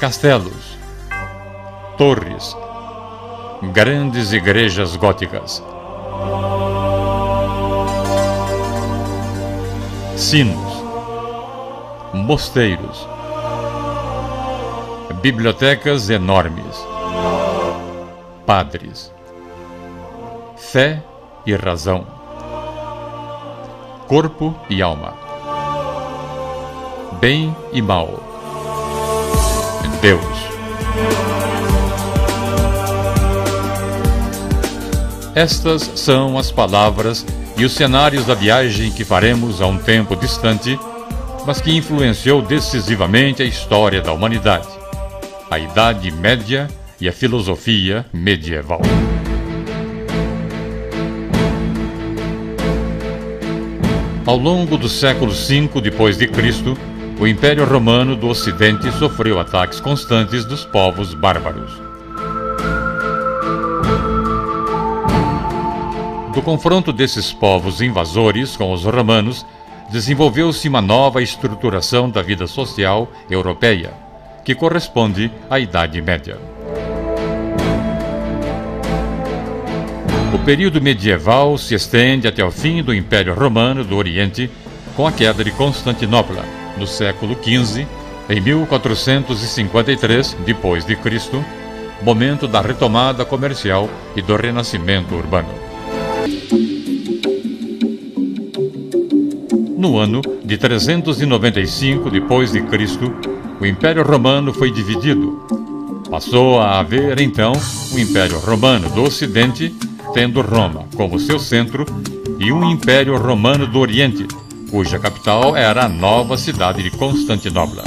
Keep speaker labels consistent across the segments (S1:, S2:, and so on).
S1: castelos, torres, grandes igrejas góticas, sinos, mosteiros, bibliotecas enormes, padres, fé e razão, corpo e alma, bem e mal, Deus. Estas são as palavras e os cenários da viagem que faremos a um tempo distante, mas que influenciou decisivamente a história da humanidade, a Idade Média e a filosofia medieval. Ao longo do século V depois de Cristo, o Império Romano do Ocidente sofreu ataques constantes dos povos bárbaros. Do confronto desses povos invasores com os romanos, desenvolveu-se uma nova estruturação da vida social europeia, que corresponde à Idade Média. O período medieval se estende até o fim do Império Romano do Oriente, com a queda de Constantinopla, no século XV, em 1453 depois de Cristo, momento da retomada comercial e do renascimento urbano. No ano de 395 depois de Cristo, o Império Romano foi dividido. Passou a haver então o Império Romano do Ocidente tendo Roma como seu centro, e um Império Romano do Oriente, cuja capital era a nova cidade de Constantinopla.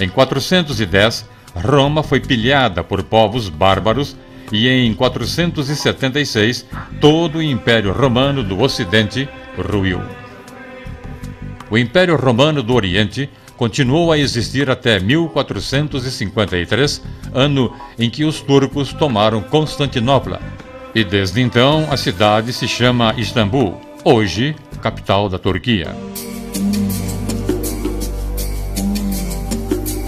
S1: Em 410, Roma foi pilhada por povos bárbaros e em 476 todo o Império Romano do Ocidente ruiu. O Império Romano do Oriente continuou a existir até 1453, ano em que os turcos tomaram Constantinopla. E desde então a cidade se chama Istambul, hoje capital da Turquia.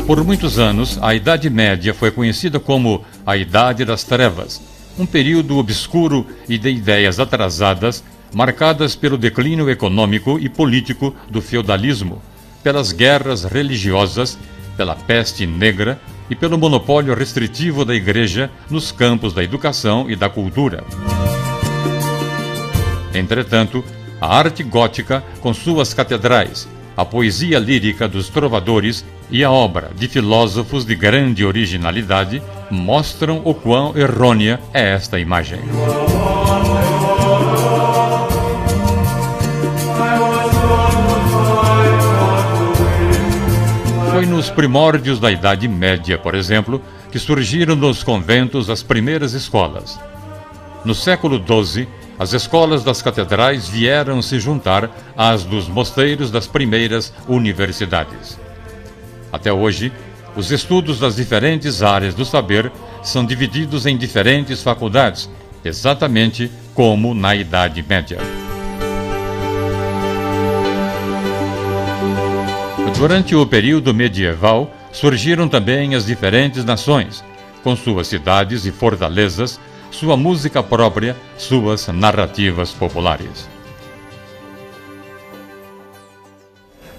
S1: Por muitos anos, a Idade Média foi conhecida como a Idade das Trevas, um período obscuro e de ideias atrasadas, marcadas pelo declínio econômico e político do feudalismo, pelas guerras religiosas, pela peste negra e pelo monopólio restritivo da Igreja nos campos da educação e da cultura. Entretanto, a arte gótica, com suas catedrais, a poesia lírica dos trovadores e a obra de filósofos de grande originalidade mostram o quão errônea é esta imagem. Nos primórdios da Idade Média, por exemplo, que surgiram nos conventos as primeiras escolas. No século XII, as escolas das catedrais vieram se juntar às dos mosteiros das primeiras universidades. Até hoje, os estudos das diferentes áreas do saber são divididos em diferentes faculdades, exatamente como na Idade Média. Durante o período medieval, surgiram também as diferentes nações, com suas cidades e fortalezas, sua música própria, suas narrativas populares.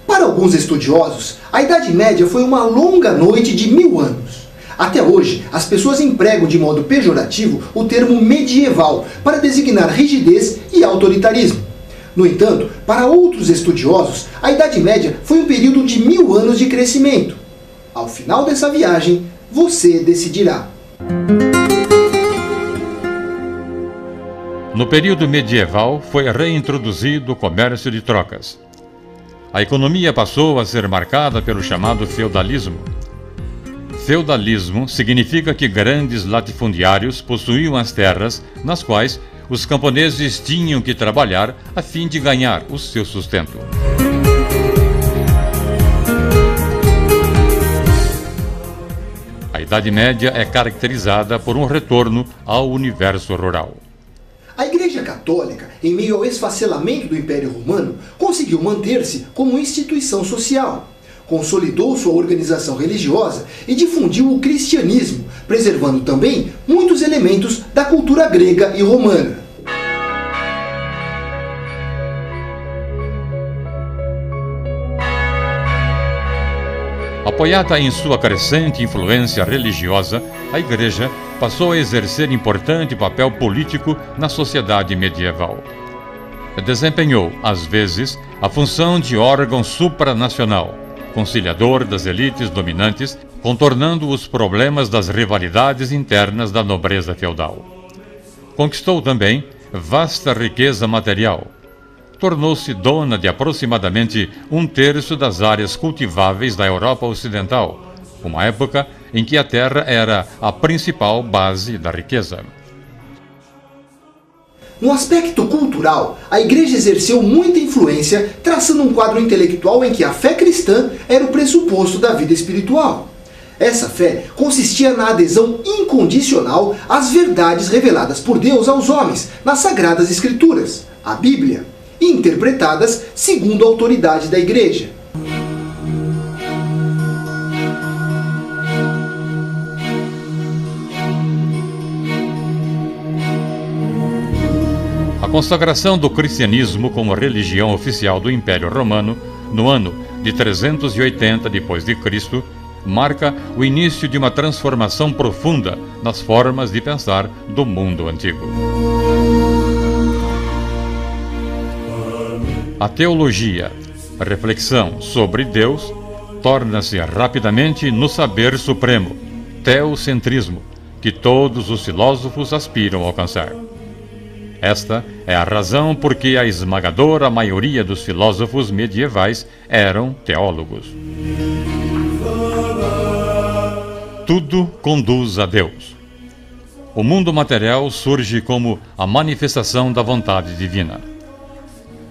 S2: Para alguns estudiosos, a Idade Média foi uma longa noite de mil anos. Até hoje, as pessoas empregam de modo pejorativo o termo medieval para designar rigidez e autoritarismo. No entanto, para outros estudiosos, a Idade Média foi um período de mil anos de crescimento. Ao final dessa viagem, você decidirá.
S1: No período medieval, foi reintroduzido o comércio de trocas. A economia passou a ser marcada pelo chamado feudalismo. Feudalismo significa que grandes latifundiários possuíam as terras nas quais os camponeses tinham que trabalhar a fim de ganhar o seu sustento. A Idade Média é caracterizada por um retorno ao universo rural.
S2: A Igreja Católica, em meio ao esfacelamento do Império Romano, conseguiu manter-se como instituição social. Consolidou sua organização religiosa e difundiu o cristianismo, preservando também muitos elementos da cultura grega e romana.
S1: Apoiada em sua crescente influência religiosa, a Igreja passou a exercer importante papel político na sociedade medieval. Desempenhou, às vezes, a função de órgão supranacional, conciliador das elites dominantes, contornando os problemas das rivalidades internas da nobreza feudal. Conquistou também vasta riqueza material, tornou-se dona de aproximadamente um terço das áreas cultiváveis da Europa Ocidental, uma época em que a terra era a principal base da riqueza.
S2: No aspecto cultural, a Igreja exerceu muita influência, traçando um quadro intelectual em que a fé cristã era o pressuposto da vida espiritual. Essa fé consistia na adesão incondicional às verdades reveladas por Deus aos homens nas Sagradas Escrituras, a Bíblia interpretadas segundo a autoridade da Igreja.
S1: Consagração do cristianismo como religião oficial do Império Romano no ano de 380 d.C. marca o início de uma transformação profunda nas formas de pensar do mundo antigo. A teologia, a reflexão sobre Deus, torna-se rapidamente no saber supremo, teocentrismo, que todos os filósofos aspiram a alcançar. Esta é a razão por que a esmagadora maioria dos filósofos medievais eram teólogos. Tudo conduz a Deus. O mundo material surge como a manifestação da vontade divina.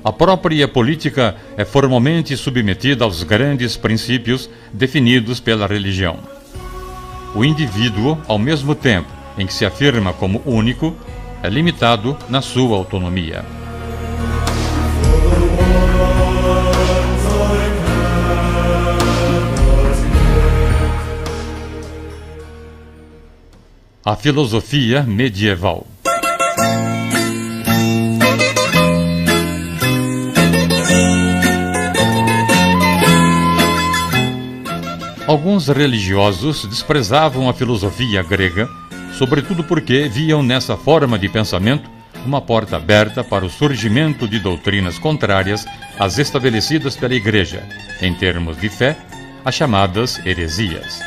S1: A própria política é formalmente submetida aos grandes princípios definidos pela religião. O indivíduo, ao mesmo tempo em que se afirma como único, é limitado na sua autonomia. A filosofia medieval. Alguns religiosos desprezavam a filosofia grega, sobretudo porque viam nessa forma de pensamento uma porta aberta para o surgimento de doutrinas contrárias às estabelecidas pela Igreja, em termos de fé, as chamadas heresias.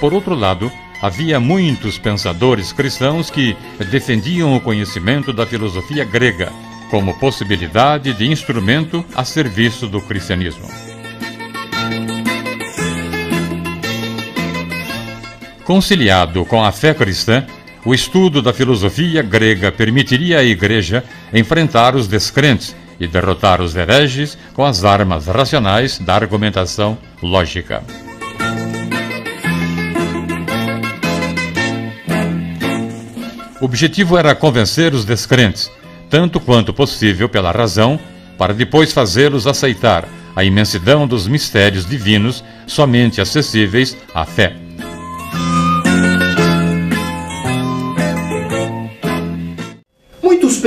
S1: Por outro lado, havia muitos pensadores cristãos que defendiam o conhecimento da filosofia grega como possibilidade de instrumento a serviço do cristianismo. Conciliado com a fé cristã, o estudo da filosofia grega permitiria à Igreja enfrentar os descrentes e derrotar os hereges com as armas racionais da argumentação lógica. O objetivo era convencer os descrentes tanto quanto possível pela razão, para depois fazê-los aceitar a imensidão dos mistérios divinos somente acessíveis à fé.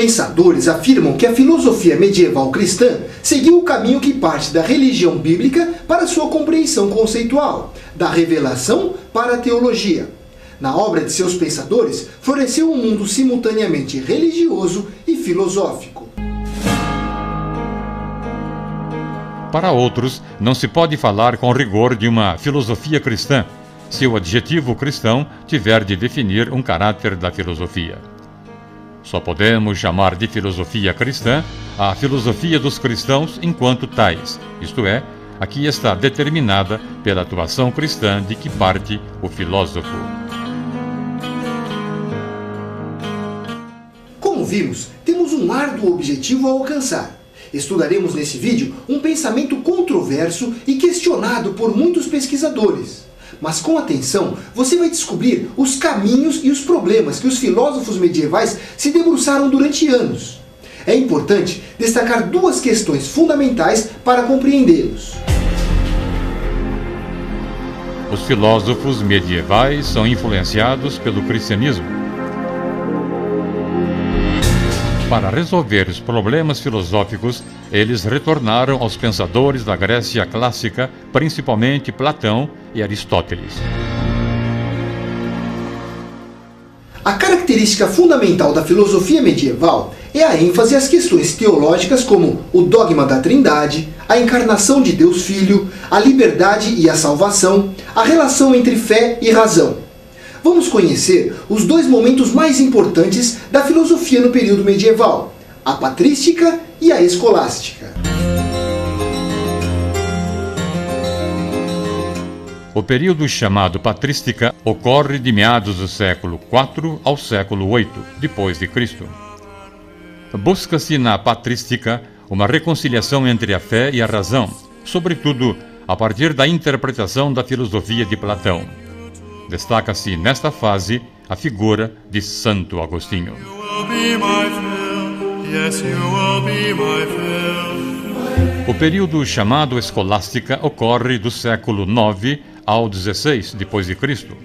S2: Pensadores afirmam que a filosofia medieval cristã seguiu o caminho que parte da religião bíblica para sua compreensão conceitual, da revelação para a teologia. Na obra de seus pensadores, floresceu um mundo simultaneamente religioso e filosófico.
S1: Para outros, não se pode falar com rigor de uma filosofia cristã, se o adjetivo cristão tiver de definir um caráter da filosofia. Só podemos chamar de filosofia cristã a filosofia dos cristãos enquanto tais, isto é, aqui está determinada pela atuação cristã de que parte o filósofo.
S2: Como vimos, temos um árduo objetivo a alcançar. Estudaremos nesse vídeo um pensamento controverso e questionado por muitos pesquisadores. Mas com atenção, você vai descobrir os caminhos e os problemas que os filósofos medievais se debruçaram durante anos. é importante destacar duas questões fundamentais para compreendê-los.
S1: Os filósofos medievais são influenciados pelo cristianismo. Para resolver os problemas filosóficos, eles retornaram aos pensadores da Grécia clássica, principalmente Platão e Aristóteles.
S2: A característica fundamental da filosofia medieval é a ênfase às questões teológicas como o dogma da Trindade, a encarnação de Deus Filho, a liberdade e a salvação, a relação entre fé e razão. Vamos conhecer os dois momentos mais importantes da filosofia no período medieval, a patrística e a escolástica.
S1: O período chamado patrística ocorre de meados do século IV ao século VIII depois de Cristo. Busca-se na patrística uma reconciliação entre a fé e a razão, sobretudo a partir da interpretação da filosofia de Platão. Destaca-se nesta fase a figura de Santo Agostinho. O período chamado escolástica ocorre do século IX ao XVI depois de Cristo.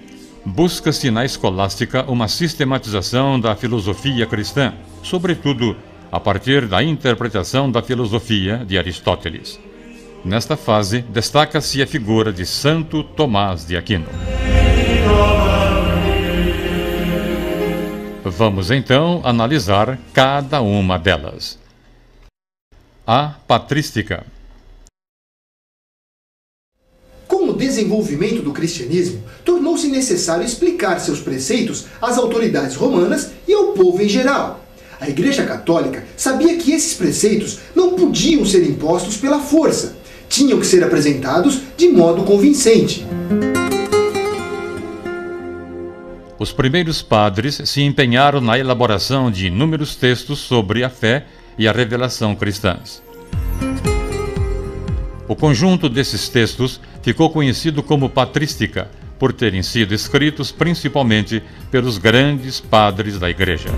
S1: Busca-se na escolástica uma sistematização da filosofia cristã, sobretudo a partir da interpretação da filosofia de Aristóteles. Nesta fase, destaca-se a figura de Santo Tomás de Aquino. Vamos então analisar cada uma delas. A patrística.
S2: Com o desenvolvimento do cristianismo, tornou-se necessário explicar seus preceitos às autoridades romanas e ao povo em geral. A Igreja Católica sabia que esses preceitos não podiam ser impostos pela força, tinham que ser apresentados de modo convincente.
S1: Os primeiros padres se empenharam na elaboração de inúmeros textos sobre a fé e a revelação cristãs. O conjunto desses textos ficou conhecido como patrística, por terem sido escritos principalmente pelos grandes padres da Igreja.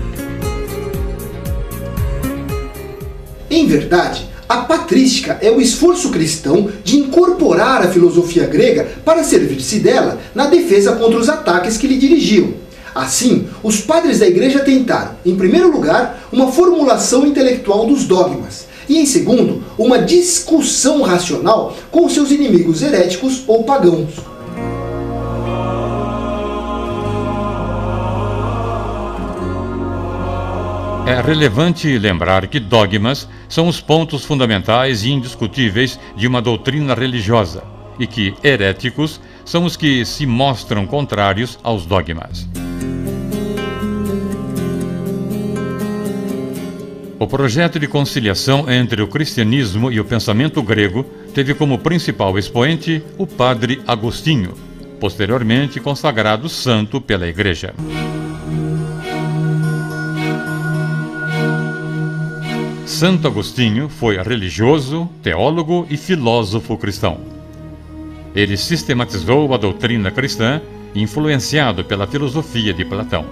S2: Em verdade, a patrística é o esforço cristão de incorporar a filosofia grega para servir-se dela na defesa contra os ataques que lhe dirigiam. Assim, os padres da igreja tentaram, em primeiro lugar, uma formulação intelectual dos dogmas, e em segundo, uma discussão racional com seus inimigos heréticos ou pagãos.
S1: É relevante lembrar que dogmas são os pontos fundamentais e indiscutíveis de uma doutrina religiosa e que heréticos são os que se mostram contrários aos dogmas. O projeto de conciliação entre o cristianismo e o pensamento grego teve como principal expoente o padre Agostinho, posteriormente consagrado santo pela Igreja. Santo Agostinho foi religioso, teólogo e filósofo cristão. Ele sistematizou a doutrina cristã, influenciado pela filosofia de Platão.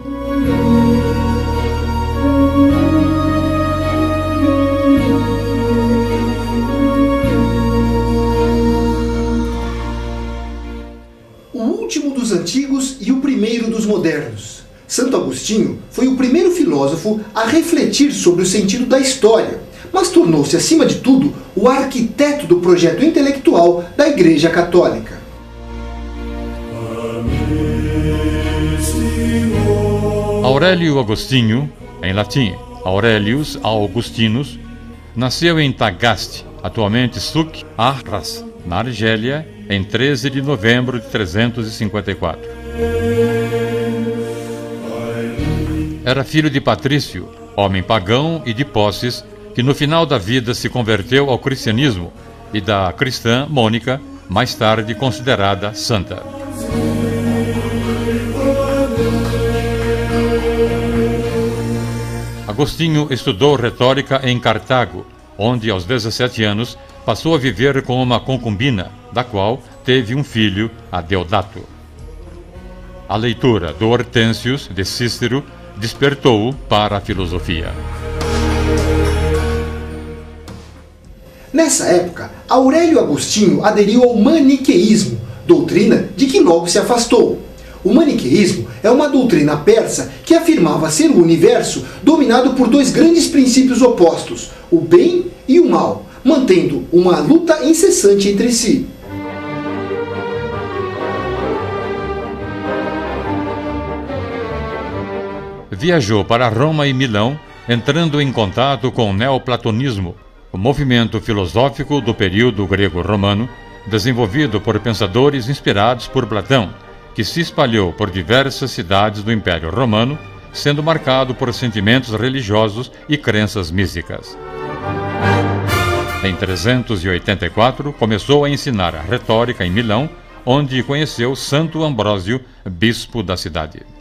S2: O último dos antigos e o primeiro dos modernos. Santo Agostinho foi o primeiro filósofo a refletir sobre o sentido da história, mas tornou-se, acima de tudo, o arquiteto do projeto intelectual da Igreja Católica.
S1: Aurélio Agostinho, em latim Aurelius Augustinus, nasceu em Tagaste, atualmente Suk Arras, na Argélia, em 13 de novembro de 354. Era filho de Patrício, homem pagão e de posses, que no final da vida se converteu ao cristianismo, e da cristã Mônica, mais tarde considerada santa. Agostinho estudou retórica em Cartago, onde aos 17 anos passou a viver com uma concubina, da qual teve um filho, Adeodato. A leitura do Hortensius de Cícero despertou-o para a filosofia.
S2: Nessa época, Aurélio Agostinho aderiu ao maniqueísmo, doutrina de que logo se afastou. O maniqueísmo é uma doutrina persa que afirmava ser o universo dominado por dois grandes princípios opostos, o bem e o mal, mantendo uma luta incessante entre si.
S1: Viajou para Roma e Milão, entrando em contato com o neoplatonismo, o movimento filosófico do período grego-romano, desenvolvido por pensadores inspirados por Platão que se espalhou por diversas cidades do Império Romano, sendo marcado por sentimentos religiosos e crenças místicas. Em 384, começou a ensinar a retórica em Milão, onde conheceu Santo Ambrósio, bispo da cidade.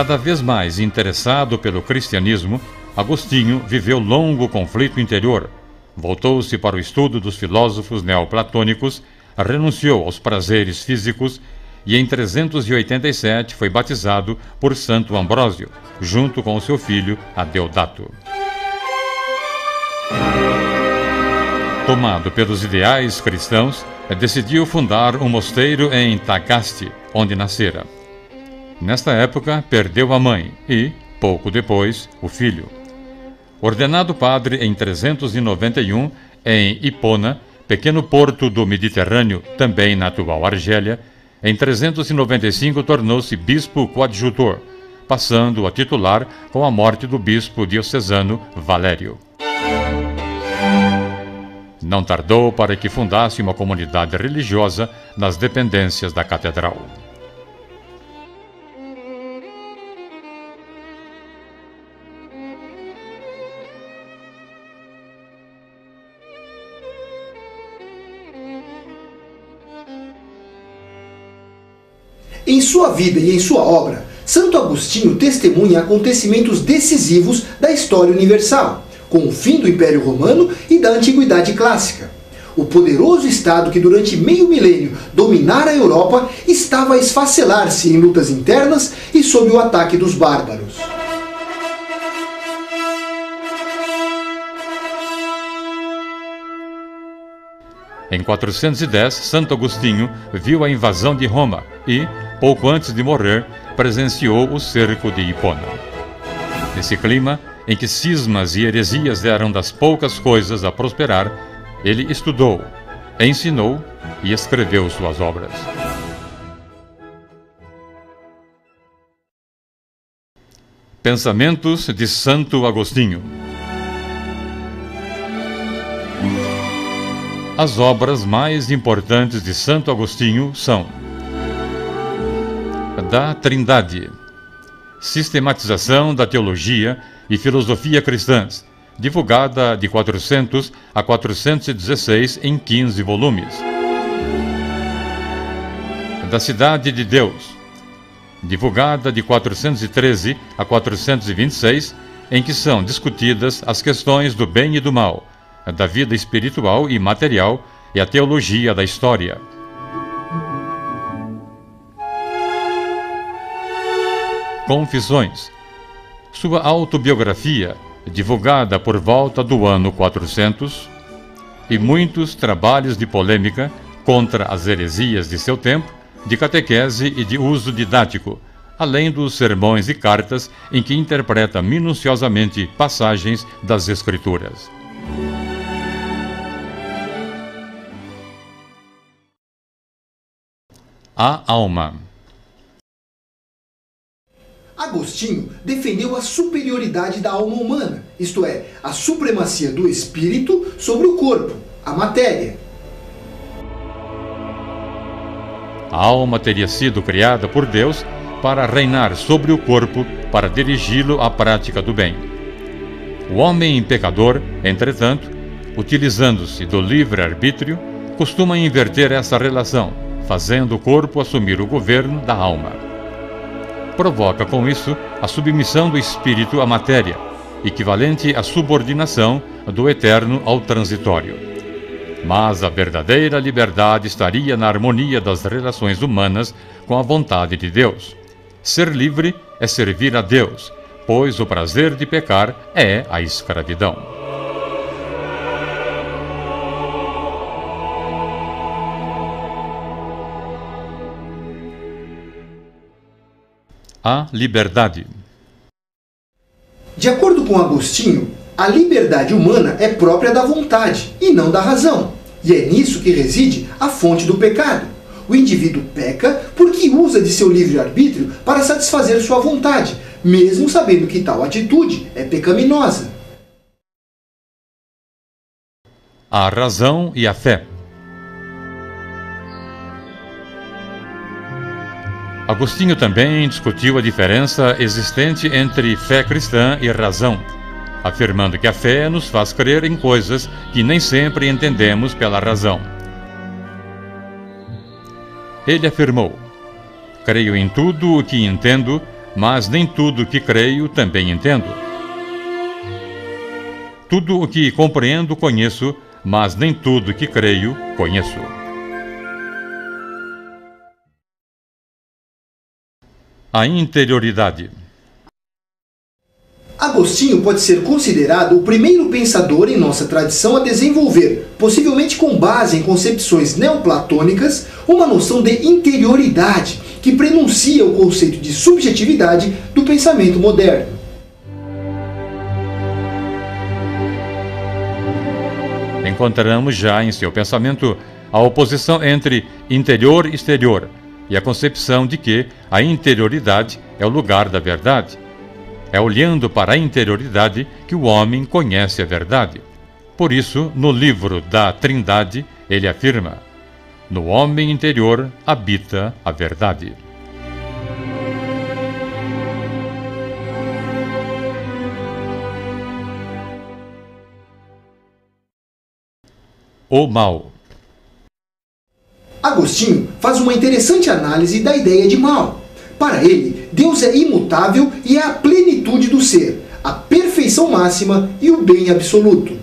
S1: Cada vez mais interessado pelo cristianismo, Agostinho viveu longo conflito interior. Voltou-se para o estudo dos filósofos neoplatônicos, renunciou aos prazeres físicos e em 387 foi batizado por Santo Ambrósio, junto com seu filho Adeodato. Tomado pelos ideais cristãos, decidiu fundar um mosteiro em Tagaste, onde nascera. Nesta época, perdeu a mãe e, pouco depois, o filho. Ordenado padre em 391 em Hipona, pequeno porto do Mediterrâneo, também na atual Argélia, em 395 tornou-se bispo coadjutor, passando a titular com a morte do bispo diocesano Valério. Não tardou para que fundasse uma comunidade religiosa nas dependências da catedral.
S2: Em sua vida e em sua obra, Santo Agostinho testemunha acontecimentos decisivos da história universal, com o fim do Império Romano e da Antiguidade Clássica. O poderoso Estado que durante meio milênio dominara a Europa estava a esfacelar-se em lutas internas e sob o ataque dos bárbaros.
S1: Em 410, Santo Agostinho viu a invasão de Roma e, pouco antes de morrer, presenciou o cerco de Hipona. Nesse clima, em que cismas e heresias eram das poucas coisas a prosperar, ele estudou, ensinou e escreveu suas obras. Pensamentos de Santo Agostinho As obras mais importantes de Santo Agostinho são da Trindade, Sistematização da Teologia e Filosofia Cristãs, divulgada de 400 a 416 em 15 volumes. Da Cidade de Deus, divulgada de 413 a 426, em que são discutidas as questões do bem e do mal, da vida espiritual e material e a teologia da história. Confissões. Sua autobiografia, divulgada por volta do ano 400, e muitos trabalhos de polêmica contra as heresias de seu tempo, de catequese e de uso didático, além dos sermões e cartas em que interpreta minuciosamente passagens das Escrituras. A alma.
S2: Agostinho defendeu a superioridade da alma humana, isto é, a supremacia do espírito sobre o corpo, a matéria.
S1: A alma teria sido criada por Deus para reinar sobre o corpo, para dirigi-lo à prática do bem. O homem pecador, entretanto, utilizando-se do livre-arbítrio, costuma inverter essa relação, fazendo o corpo assumir o governo da alma provoca com isso a submissão do espírito à matéria, equivalente à subordinação do eterno ao transitório. Mas a verdadeira liberdade estaria na harmonia das relações humanas com a vontade de Deus. Ser livre é servir a Deus, pois o prazer de pecar é a escravidão. A liberdade.
S2: De acordo com Agostinho, a liberdade humana é própria da vontade e não da razão. E é nisso que reside a fonte do pecado. O indivíduo peca porque usa de seu livre-arbítrio para satisfazer sua vontade, mesmo sabendo que tal atitude é pecaminosa.
S1: A razão e a fé. Agostinho também discutiu a diferença existente entre fé cristã e razão, afirmando que a fé nos faz crer em coisas que nem sempre entendemos pela razão. Ele afirmou: Creio em tudo o que entendo, mas nem tudo o que creio também entendo. Tudo o que compreendo conheço, mas nem tudo o que creio conheço. A interioridade.
S2: Agostinho pode ser considerado o primeiro pensador em nossa tradição a desenvolver, possivelmente com base em concepções neoplatônicas, uma noção de interioridade que prenuncia o conceito de subjetividade do pensamento moderno.
S1: Encontramos já em seu pensamento a oposição entre interior e exterior e a concepção de que a interioridade é o lugar da verdade. É olhando para a interioridade que o homem conhece a verdade. Por isso, no livro da Trindade, ele afirma: No homem interior habita a verdade. O mal.
S2: Agostinho faz uma interessante análise da ideia de mal. Para ele, Deus é imutável e é a plenitude do ser, a perfeição máxima e o bem absoluto.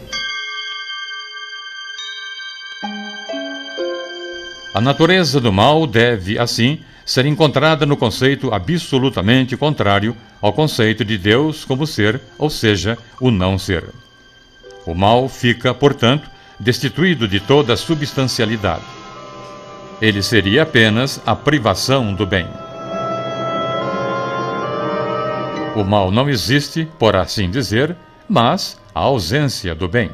S1: A natureza do mal deve, assim, ser encontrada no conceito absolutamente contrário ao conceito de Deus como ser, ou seja, o não ser. O mal fica, portanto, destituído de toda substancialidade ele seria apenas a privação do bem. O mal não existe, por assim dizer, mas a ausência do bem.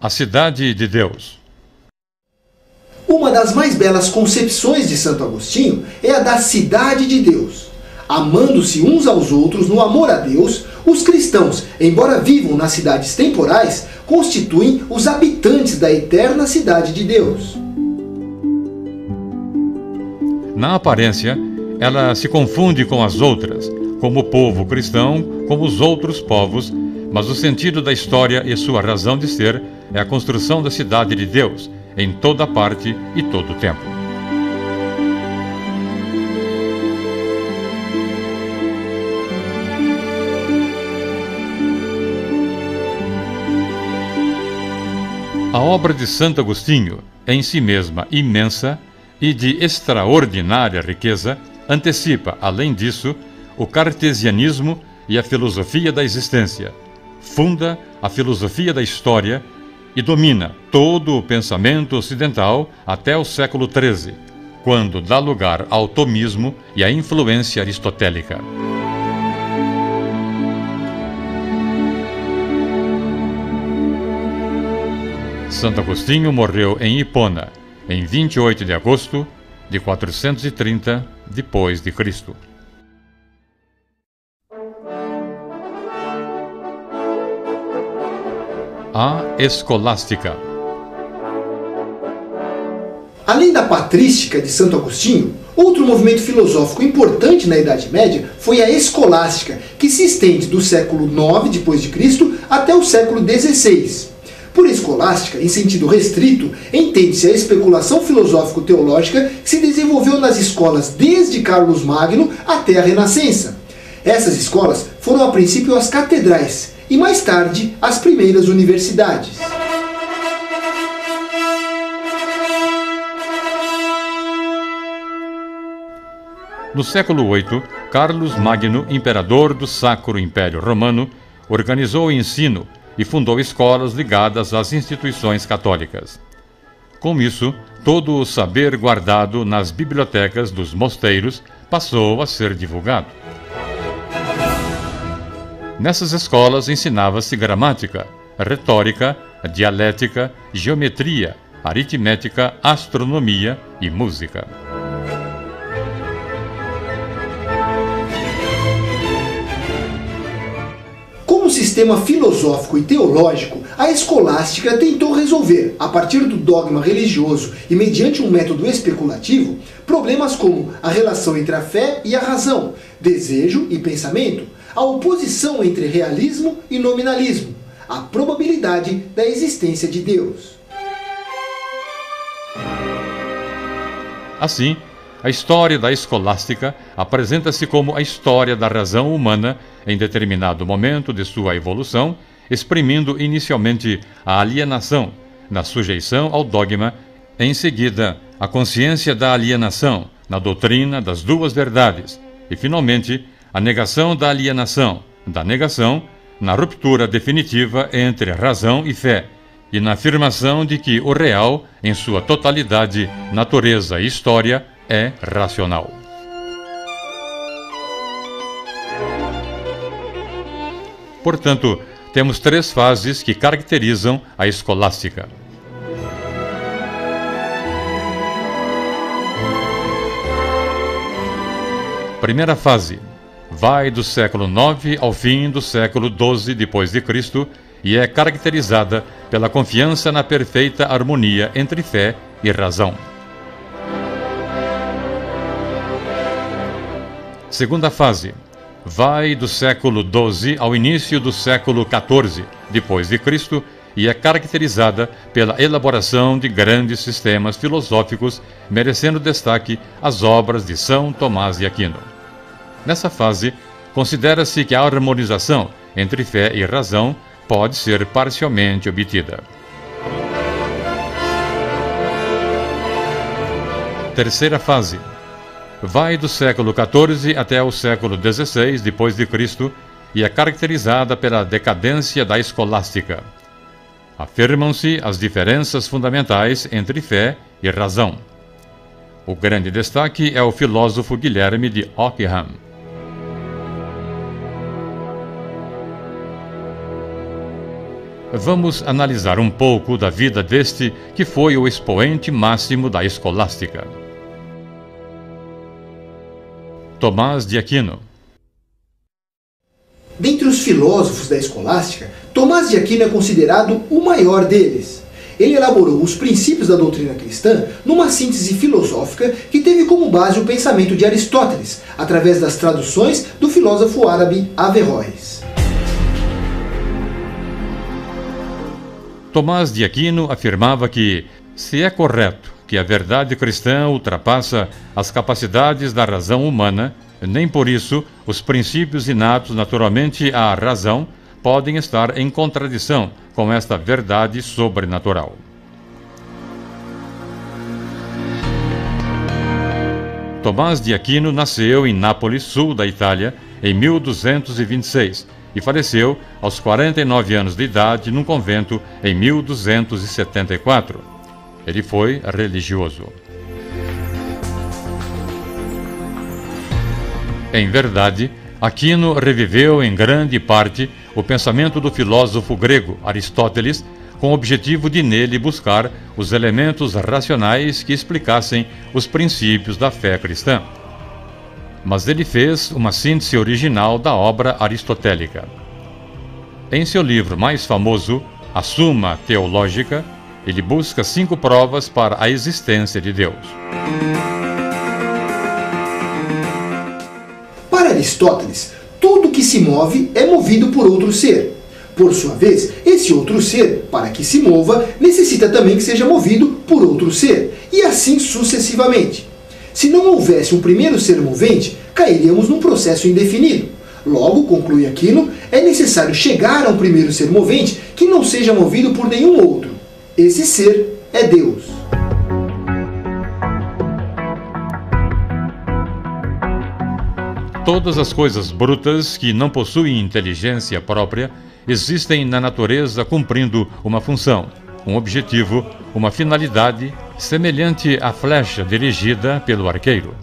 S1: A Cidade de Deus.
S2: Uma das mais belas concepções de Santo Agostinho é a da Cidade de Deus. Amando-se uns aos outros no amor a Deus, os cristãos, embora vivam nas cidades temporais, constituem os habitantes da eterna cidade de Deus.
S1: Na aparência, ela se confunde com as outras, como o povo cristão, como os outros povos, mas o sentido da história e sua razão de ser é a construção da cidade de Deus, em toda parte e todo o tempo. A obra de Santo Agostinho, em si mesma imensa e de extraordinária riqueza, antecipa, além disso, o cartesianismo e a filosofia da existência, funda a filosofia da história e domina todo o pensamento ocidental até o século XIII, quando dá lugar ao tomismo e à influência aristotélica. Santo Agostinho morreu em Hipona, em 28 de agosto de 430 depois de Cristo. A escolástica.
S2: Além da patrística de Santo Agostinho, outro movimento filosófico importante na Idade Média foi a escolástica, que se estende do século IX Cristo até o século XVI. Por escolástica, em sentido restrito, entende-se a especulação filosófico-teológica que se desenvolveu nas escolas desde Carlos Magno até a Renascença. Essas escolas foram a princípio as catedrais e mais tarde as primeiras universidades.
S1: No século VIII, Carlos Magno, imperador do Sacro Império Romano, organizou o ensino e fundou escolas ligadas às instituições católicas. Com isso, todo o saber guardado nas bibliotecas dos mosteiros passou a ser divulgado. Nessas escolas ensinava-se gramática, retórica, dialética, geometria, aritmética, astronomia e música.
S2: Sistema filosófico e teológico, a escolástica tentou resolver, a partir do dogma religioso e mediante um método especulativo, problemas como a relação entre a fé e a razão, desejo e pensamento, a oposição entre realismo e nominalismo, a probabilidade da existência de Deus.
S1: Assim, a história da escolástica apresenta-se como a história da razão humana em determinado momento de sua evolução, exprimindo inicialmente a alienação na sujeição ao dogma, em seguida a consciência da alienação na doutrina das duas verdades e finalmente a negação da alienação, da negação na ruptura definitiva entre razão e fé e na afirmação de que o real, em sua totalidade, natureza e história, é racional. Portanto, temos três fases que caracterizam a escolástica. Primeira fase vai do século IX ao fim do século XII depois de Cristo e é caracterizada pela confiança na perfeita harmonia entre fé e razão. Segunda fase. Vai do século XII ao início do século XIV depois de Cristo e é caracterizada pela elaboração de grandes sistemas filosóficos, merecendo destaque as obras de São Tomás de Aquino. Nessa fase, considera-se que a harmonização entre fé e razão pode ser parcialmente obtida. Terceira fase vai do século XIV até o século XVI depois de Cristo e é caracterizada pela decadência da escolástica. Afirmam-se as diferenças fundamentais entre fé e razão. O grande destaque é o filósofo Guilherme de Ockham. Vamos analisar um pouco da vida deste que foi o expoente máximo da escolástica. Tomás de Aquino.
S2: Dentre os filósofos da escolástica, Tomás de Aquino é considerado o maior deles. Ele elaborou os princípios da doutrina cristã numa síntese filosófica que teve como base o pensamento de Aristóteles, através das traduções do filósofo árabe Averroes.
S1: Tomás de Aquino afirmava que, se é correto que a verdade cristã ultrapassa as capacidades da razão humana, nem por isso os princípios inatos naturalmente à razão podem estar em contradição com esta verdade sobrenatural. Tomás de Aquino nasceu em Nápoles, sul da Itália, em 1226 e faleceu aos 49 anos de idade num convento em 1274. Ele foi religioso. Em verdade, Aquino reviveu em grande parte o pensamento do filósofo grego Aristóteles, com o objetivo de nele buscar os elementos racionais que explicassem os princípios da fé cristã. Mas ele fez uma síntese original da obra aristotélica. Em seu livro mais famoso, A Suma Teológica, ele busca cinco provas para a existência de Deus.
S2: Para Aristóteles, tudo que se move é movido por outro ser. Por sua vez, esse outro ser, para que se mova, necessita também que seja movido por outro ser, e assim sucessivamente. Se não houvesse um primeiro ser movente, cairíamos num processo indefinido. Logo, conclui Aquino, é necessário chegar a um primeiro ser movente que não seja movido por nenhum outro. Esse ser é Deus.
S1: Todas as coisas brutas que não possuem inteligência própria existem na natureza cumprindo uma função, um objetivo, uma finalidade semelhante à flecha dirigida pelo arqueiro.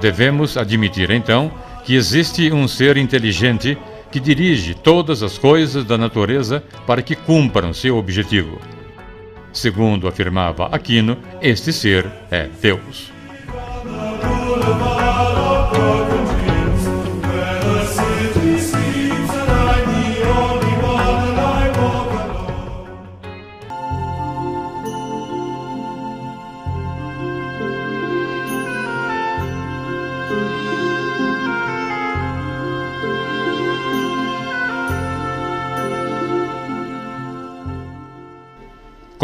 S1: Devemos admitir então que existe um ser inteligente que dirige todas as coisas da natureza para que cumpram seu objetivo. Segundo afirmava Aquino, este ser é Deus.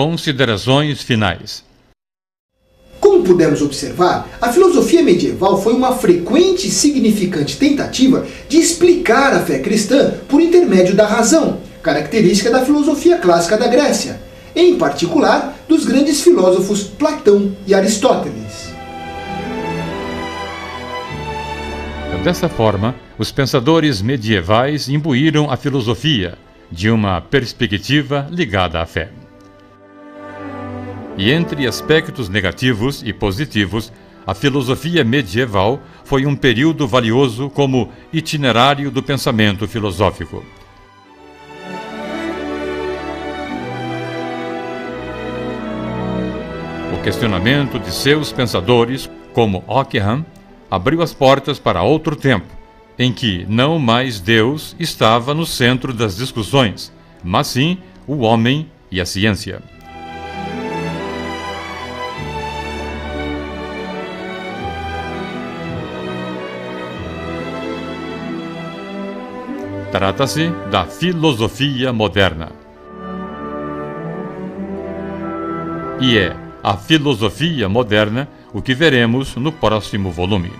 S1: Considerações finais.
S2: Como pudemos observar, a filosofia medieval foi uma frequente e significante tentativa de explicar a fé cristã por intermédio da razão, característica da filosofia clássica da Grécia, em particular dos grandes filósofos Platão e Aristóteles.
S1: Dessa forma, os pensadores medievais imbuíram a filosofia de uma perspectiva ligada à fé. E entre aspectos negativos e positivos, a filosofia medieval foi um período valioso como itinerário do pensamento filosófico. O questionamento de seus pensadores, como Ockham, abriu as portas para outro tempo, em que não mais Deus estava no centro das discussões, mas sim o homem e a ciência. Trata-se da filosofia moderna. E é a filosofia moderna o que veremos no próximo volume.